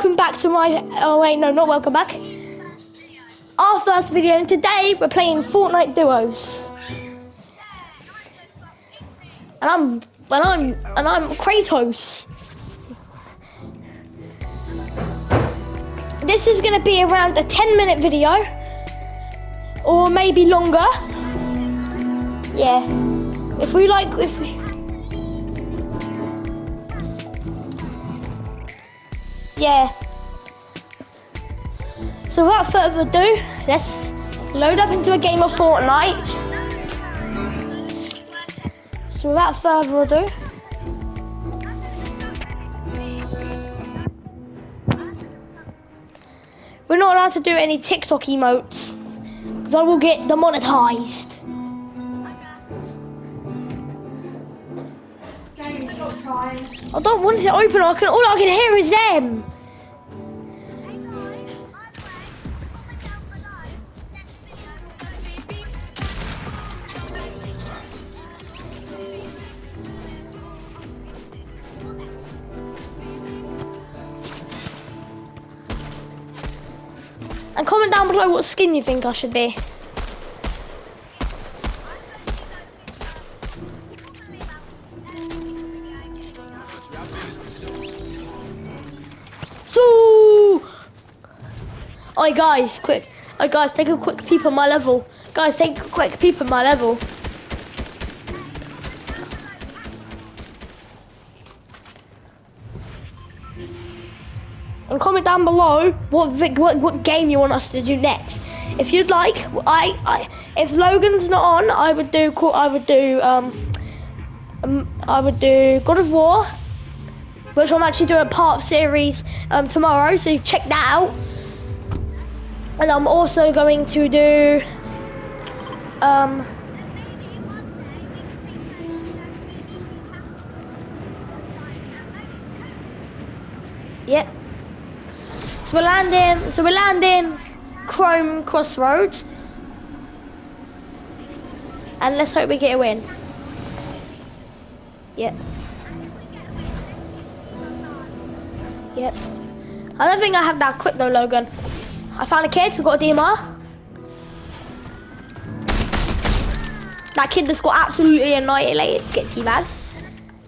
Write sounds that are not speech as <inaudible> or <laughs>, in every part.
welcome back to my. Oh wait, no, not welcome back. Our first video, and today we're playing Fortnite duos. And I'm, and I'm, and I'm Kratos. This is gonna be around a 10 minute video, or maybe longer. Yeah. If we like, if we. Yeah. So without further ado, let's load up into a game of Fortnite. So without further ado, we're not allowed to do any TikTok emotes because I will get demonetized. I don't want it to open. I can all I can hear is them. What skin you think I should be. So, Oi guys, quick. Oh guys, take a quick peep at my level. Guys, take a quick peep at my level. Down below what what what game you want us to do next. If you'd like, I, I if Logan's not on, I would do I would do um, um I would do God of War, which I'm actually doing a part series um tomorrow. So check that out. And I'm also going to do um. Yep. So we're landing. So we're landing Chrome Crossroads, and let's hope we get a win. Yep. Yep. I don't think I have that quick though, Logan. I found a kid who got a DMR. That kid just got absolutely annihilated. Get T-Bag.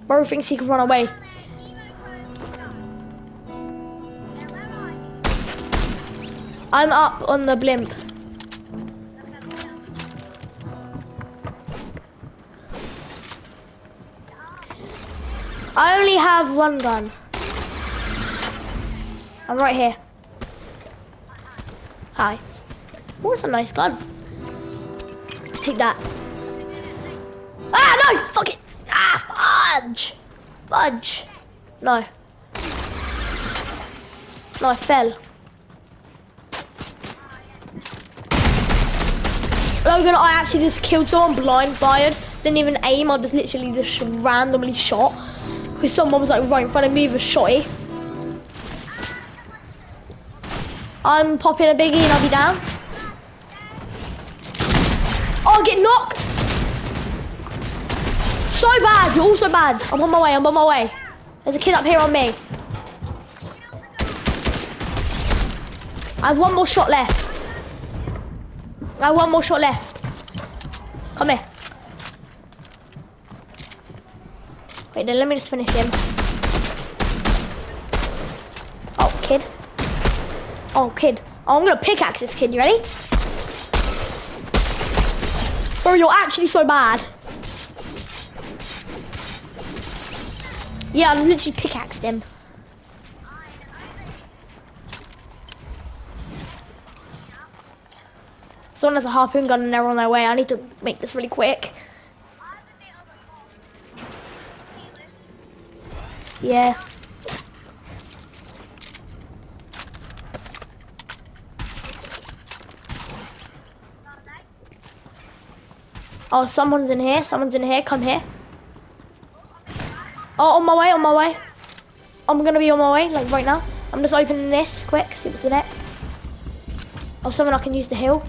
Bro thinks he can run away. I'm up on the blimp. I only have one gun. I'm right here. Hi. Oh, that's a nice gun. Take that. Ah, no! Fuck it! Ah, fudge! Fudge. No. No, I fell. Logan, I actually just killed someone blind fired. Didn't even aim, I just literally just randomly shot. Because someone was like right in front of me with a shotty. I'm popping a biggie and I'll be down. Oh, I get knocked! So bad, you're all so bad. I'm on my way, I'm on my way. There's a kid up here on me. I have one more shot left. I have one more shot left. Come here. Wait, then let me just finish him. Oh, kid. Oh, kid. Oh, I'm gonna pickaxe this kid. You ready? Bro, you're actually so bad. Yeah, I literally pickaxed him. Someone has a harpoon gun and they're on their way. I need to make this really quick. Yeah. Oh, someone's in here. Someone's in here. Come here. Oh, on my way, on my way. I'm gonna be on my way, like right now. I'm just opening this quick, see what's in it. Oh, someone I can use to heal.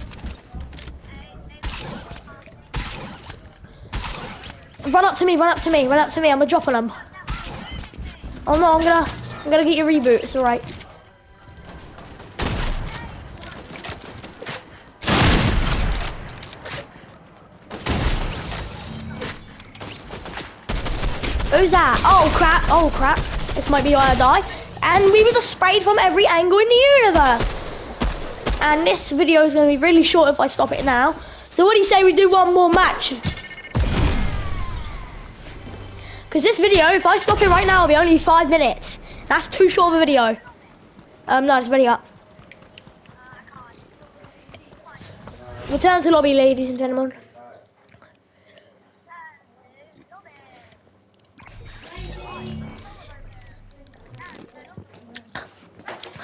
run up to me, run up to me, run up to me. I'ma drop on them. Oh no, I'm gonna, I'm gonna get your reboot. It's all right. Who's that? Oh crap, oh crap. This might be why I die. And we were just sprayed from every angle in the universe. And this video is going to be really short if I stop it now. So what do you say we do one more match? Because this video, if I stop it right now, it'll be only five minutes. That's too short of a video. Um, no, it's ready up. Return to lobby, ladies and gentlemen.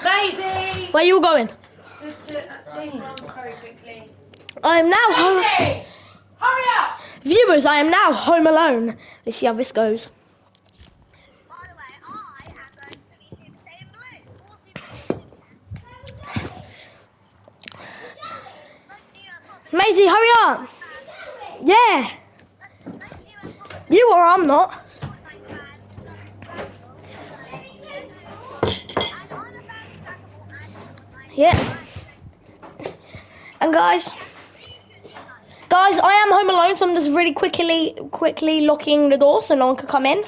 Maisie! Where you going? Just to thing very quickly. I am now home. Hurry up! Viewers, I am now home alone. Let's see how this goes. Maisie, hurry up. Yeah. You or I'm not. Yeah. And guys, guys, I am home alone, so I'm just really quickly, quickly locking the door so no one can come in.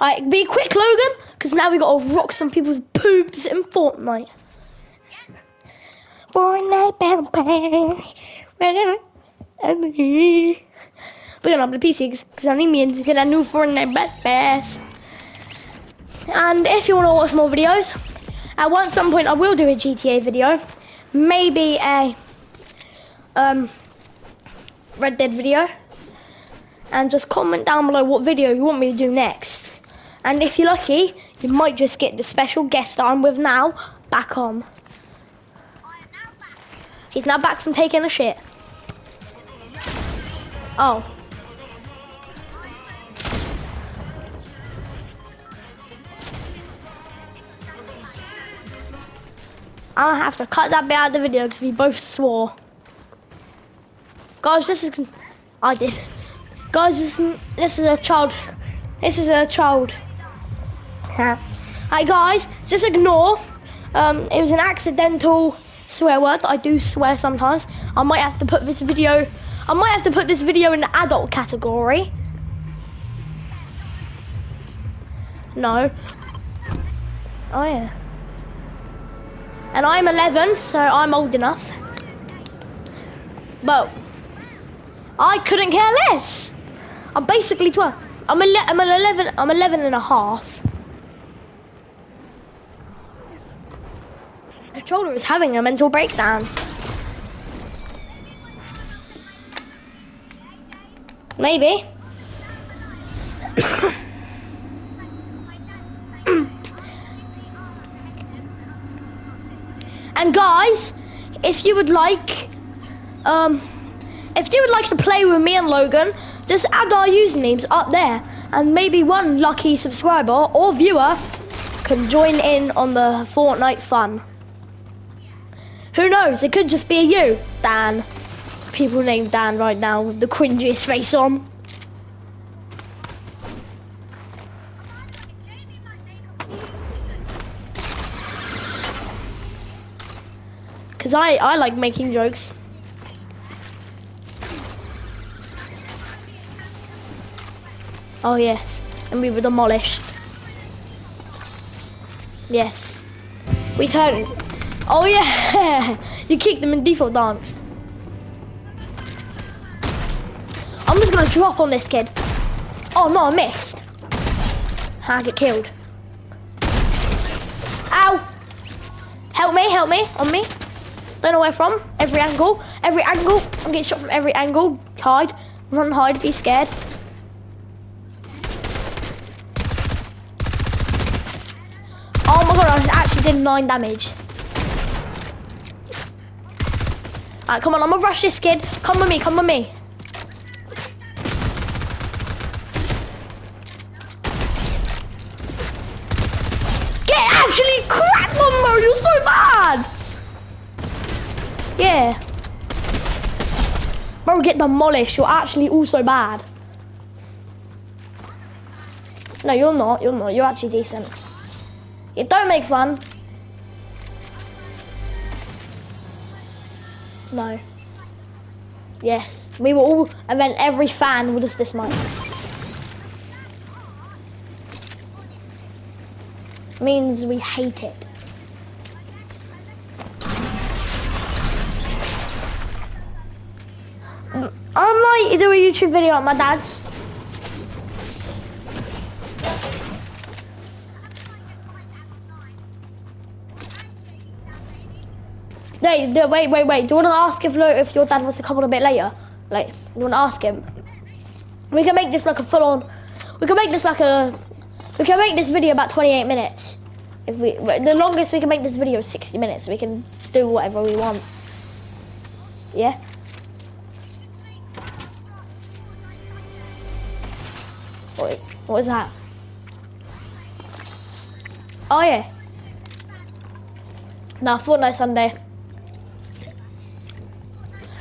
Alright, be quick, Logan, because now we got to rock some people's poops in Fortnite. Fortnite, battle pass. We're gonna have the PC because I need me to get a new Fortnite battle pass. And if you want to watch more videos, at one some point I will do a GTA video, maybe a um, Red Dead video, and just comment down below what video you want me to do next. And if you're lucky, you might just get the special guest I'm with now back on. He's now back from taking a shit. Oh. I'll have to cut that bit out of the video because we both swore. Guys, this is... I did. Guys, this is, this is a child... This is a child. Yeah. Hi guys, just ignore. Um, it was an accidental swear word. I do swear sometimes. I might have to put this video... I might have to put this video in the adult category. No. Oh yeah. And I'm 11, so I'm old enough. But I couldn't care less. I'm basically 12. I'm, ele I'm 11. I'm 11 and a half. The controller is having a mental breakdown. Maybe. <coughs> and guys, if you would like, um, if you would like to play with me and Logan, just add our usernames up there, and maybe one lucky subscriber or viewer can join in on the Fortnite fun. Who knows? It could just be you, Dan. People named Dan right now with the cringiest face on. Cause I, I like making jokes. Oh yes, and we were demolished. Yes. We turned. Oh yeah, <laughs> you kicked them in default dance. I'm just gonna drop on this kid. Oh no, I missed. I get killed. Ow! Help me, help me, on me. Don't know where from. Every angle, every angle. I'm getting shot from every angle. Hide, run, hide, be scared. Oh my god, I actually did nine damage. Alright, come on, I'm gonna rush this kid. Come with me, come with me. Get actually cracked, Mumbo, you're so bad! Yeah. Bro, get demolished, you're actually also bad. No, you're not, you're not, you're actually decent. You don't make fun. No. Yes. We were all, and then every fan will just dismiss. Means we hate it. Mm, I might do a YouTube video at my dad's. Wait, no, wait, wait, wait. Do you want to ask if if your dad wants to come on a bit later? Like, you want to ask him? We can make this like a full on. We can make this like a. We can make this video about 28 minutes. If we, the longest we can make this video is 60 minutes. We can do whatever we want. Yeah. Wait, what was that? Oh yeah. No, Fortnite Sunday.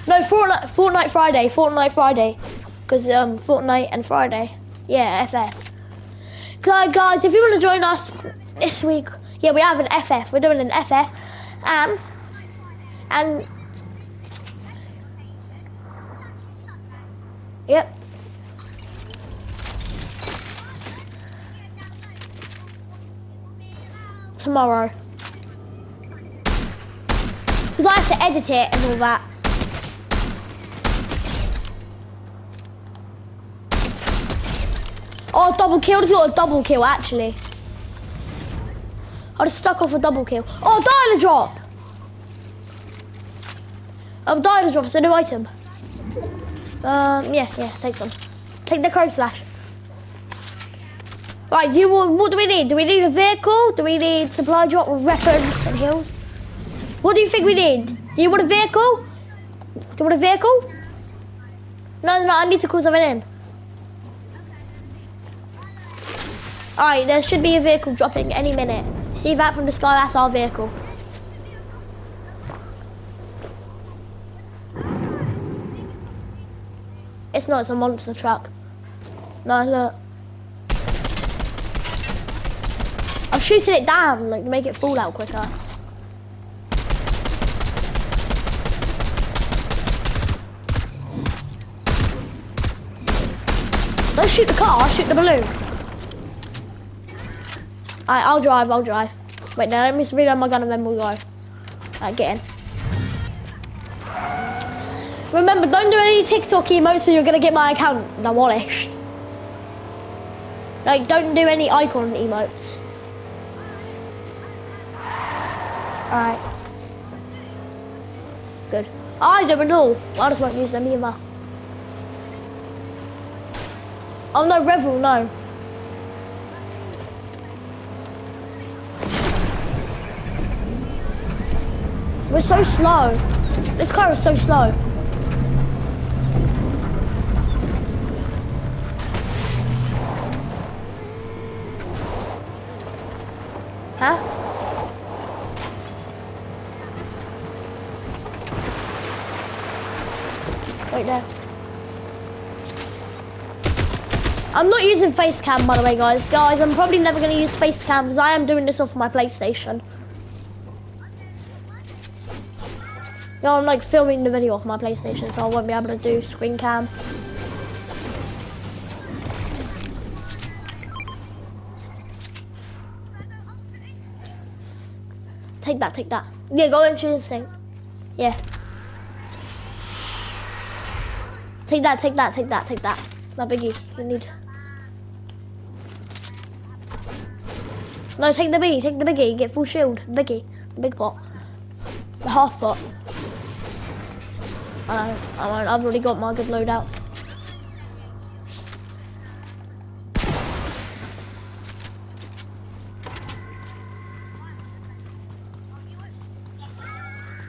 No, Fortnite, Fortnite Friday, Fortnite Friday. Because, um, Fortnite and Friday. Yeah, FF. Guys, guys, if you want to join us this week, yeah, we have an FF. We're doing an FF. And, and, yep. Tomorrow. Because I have to edit it and all that. Oh, double kill. This got a double kill, actually. I just stuck off a double kill. Oh, dialer drop. Um, dialer drop. It's a new item. Um, yeah, yeah, take them. Take the code flash. Right, you what do we need? Do we need a vehicle? Do we need supply drop with weapons and heals? What do you think we need? Do you want a vehicle? Do you want a vehicle? No, no, I need to call something in. Alright, there should be a vehicle dropping any minute. See that from the sky, that's our vehicle. It's not, it's a monster truck. No, look. I'm shooting it down, like, to make it fall out quicker. Don't shoot the car, shoot the balloon. Alright, I'll drive, I'll drive. Wait, now let me reload my gun and then we'll go. Alright, get in. Remember, don't do any TikTok emotes or you're gonna get my account demolished. Like, don't do any icon emotes. Alright. Good. I don't know. I just won't use them either. Oh no, Revel, no. We're so slow. This car is so slow. Huh? Right there. I'm not using face cam by the way guys. Guys, I'm probably never going to use face cam because I am doing this off my PlayStation. No, I'm like filming the video off my PlayStation so I won't be able to do screen cam. Take that, take that. Yeah, go into instinct. Yeah. Take that, take that, take that, take that. Not biggie. You need. No, take the biggie, take the biggie. Get full shield. Biggie. The big pot. The half pot. Uh, I've already got my good loadout.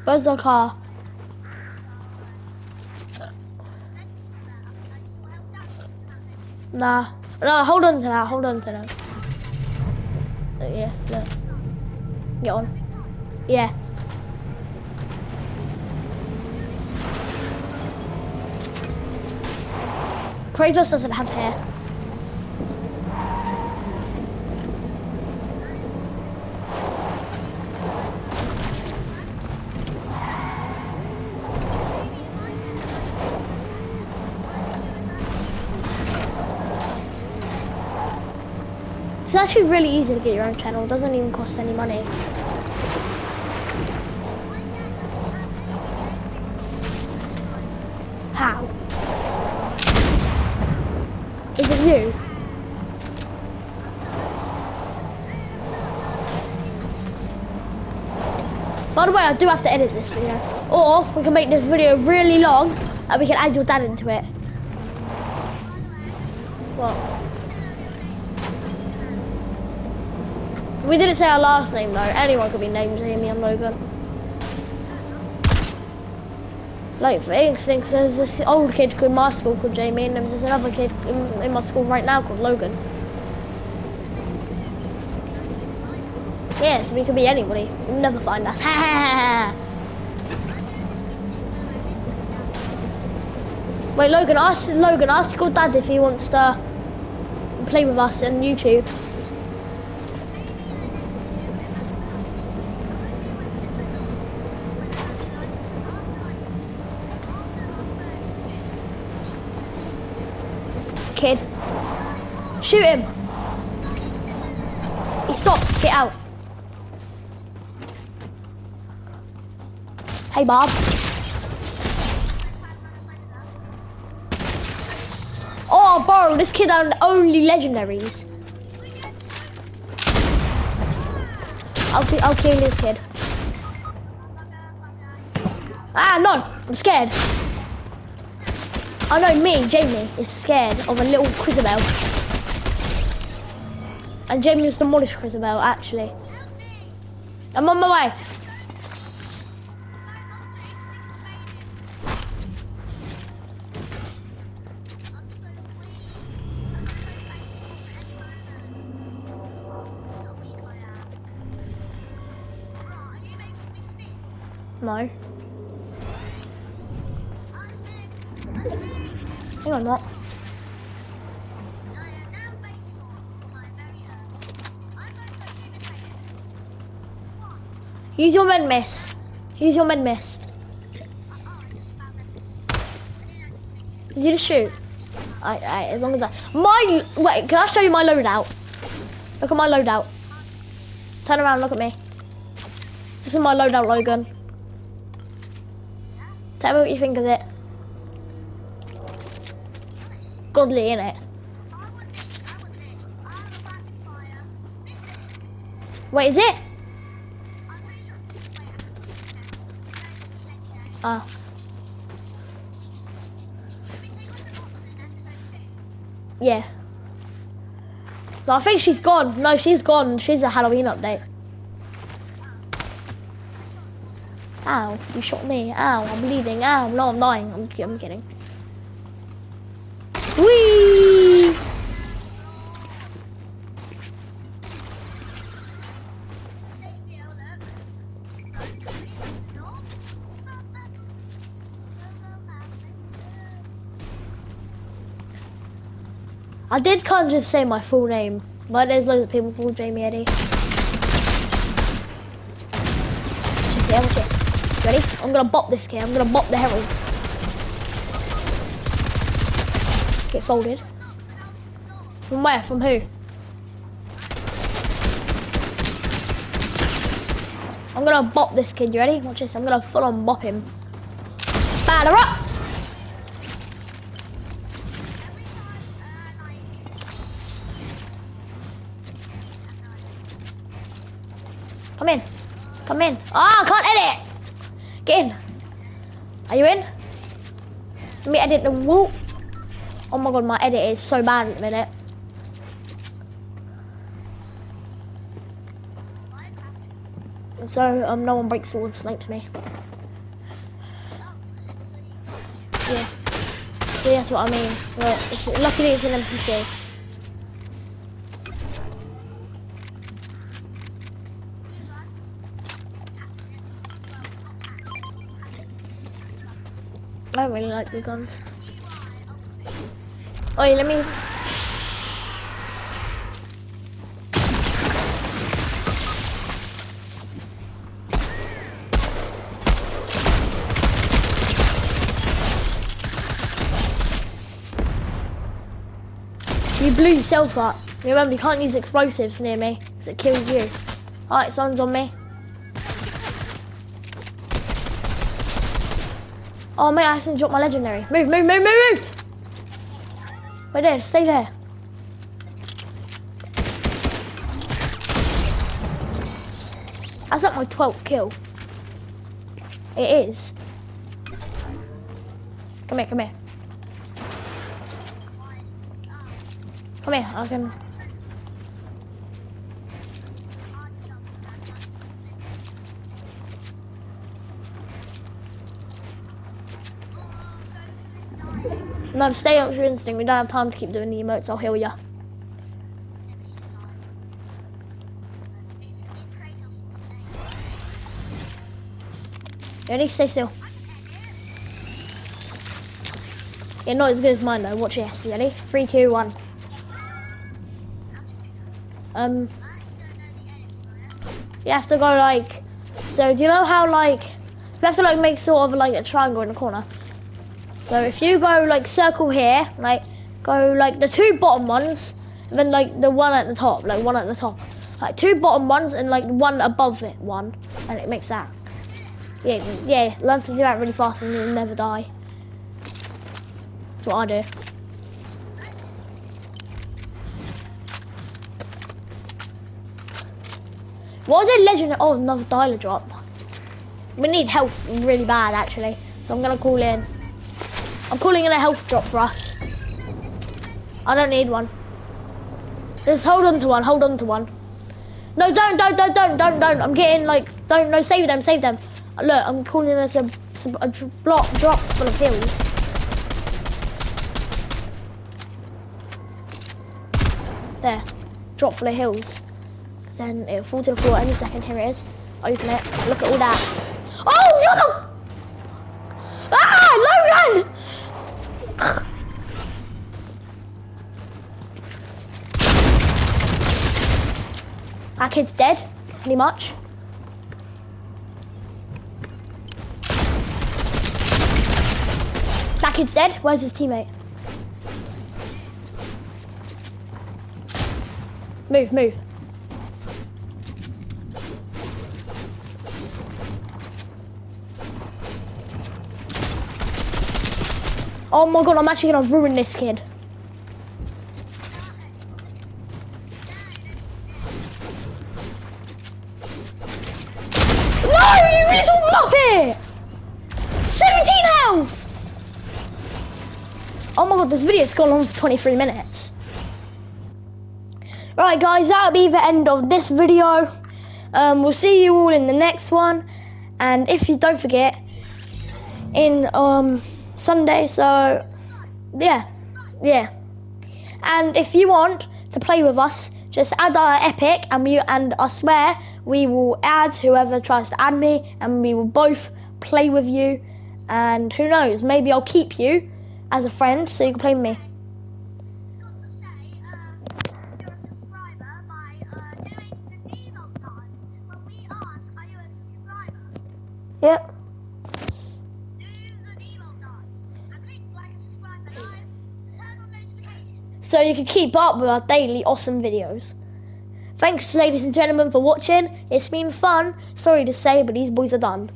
Where's the car? Nah. No, hold on to that, hold on to that. Uh, yeah, look. Get on. Yeah. Kratos doesn't have hair. It's actually really easy to get your own channel, it doesn't even cost any money. Way, I do have to edit this video. Or we can make this video really long and we can add your dad into it. What? We didn't say our last name though. Anyone could be named Jamie and Logan. Like for instance, there's this old kid in my school called Jamie and there's this another kid in, in my school right now called Logan. Yes, we could be anybody. You'll never find us. <laughs> Wait, Logan, ask Logan, ask your dad if he wants to play with us on YouTube. Kid. Shoot him. Hey, Bob. Oh, bro, this kid had only legendaries. I'll, I'll kill this kid. Ah, no, I'm scared. Oh no, me, Jamie, is scared of a little Chrisabel. And Jamie is demolished Chrisabel, actually. I'm on my way. No. Hang on, what? Use your med mist. Use your med mist. Did you just shoot? I, I, as long as I, my, wait, can I show you my loadout? Look at my loadout. Turn around, look at me. This is my loadout, Logan. Tell me what you think of it. Godly, innit? Wait, is it? Ah. Yeah. I think she's gone. No, she's gone. She's a Halloween update. Ow, you shot me. Ow, I'm bleeding. Ow, no, I'm dying. I'm, I'm kidding. Whee! I did kind of just say my full name, but there's loads of people called Jamie Eddy. Just the. Ready? I'm gonna bop this kid. I'm gonna bop the herald. Get folded. From where? From who? I'm gonna bop this kid. You ready? Watch this. I'm gonna full on bop him. Batter up! Come in. Come in. Ah, I can't edit. Get in. Are you in? Let me edit the whoop. Oh my god, my edit is so bad at the minute. So, um, no one breaks the swords like to me. Yeah. So that's what I mean. But it's, luckily it's an NPC. I really like the guns. Oh, let me. You blew yourself up. Remember, you can't use explosives near me, because it kills you. Alright, someone's on me. Oh mate, I accidentally dropped my legendary. Move, move, move, move, move! Wait there, stay there. That's like my 12th kill. It is. Come here, come here. Come here, I can... No, stay up your instinct. We don't have time to keep doing the emotes. I'll heal ya. Ready? Stay still. Yeah, not as good as mine though. Watch this. Ready? Three, two, one. Um, you have to go like. So do you know how like you have to like make sort of like a triangle in the corner? So if you go like circle here, like go like the two bottom ones, and then like the one at the top, like one at the top, like two bottom ones and like one above it one, and it makes that. Yeah, yeah. Learn to do that really fast, and you'll never die. That's what I do. What was it legend? Oh, another dialer drop. We need health really bad actually, so I'm gonna call in. I'm calling in a health drop for us. I don't need one. Just hold on to one, hold on to one. No, don't, don't, don't, don't, don't, don't. I'm getting like, don't, no, save them, save them. Look, I'm calling this a, a block drop full of hills. There, drop full of hills. Then it'll fall to the floor any second. Here it is. Open it. Look at all that. Oh, look! Ah, Logan! Our kid's dead, pretty much. That kid's dead. Where's his teammate? Move, move. Oh my god, I'm actually gonna ruin this kid. Video's gone on for 23 minutes. Right guys, that'll be the end of this video. Um, we'll see you all in the next one. And if you don't forget, in um Sunday, so yeah, yeah. And if you want to play with us, just add our epic, and we and I swear we will add whoever tries to add me, and we will both play with you. And who knows, maybe I'll keep you as a friend so you can play with me. Yep. So you can keep up with our daily awesome videos. Thanks, ladies and gentlemen, for watching. It's been fun. Sorry to say, but these boys are done.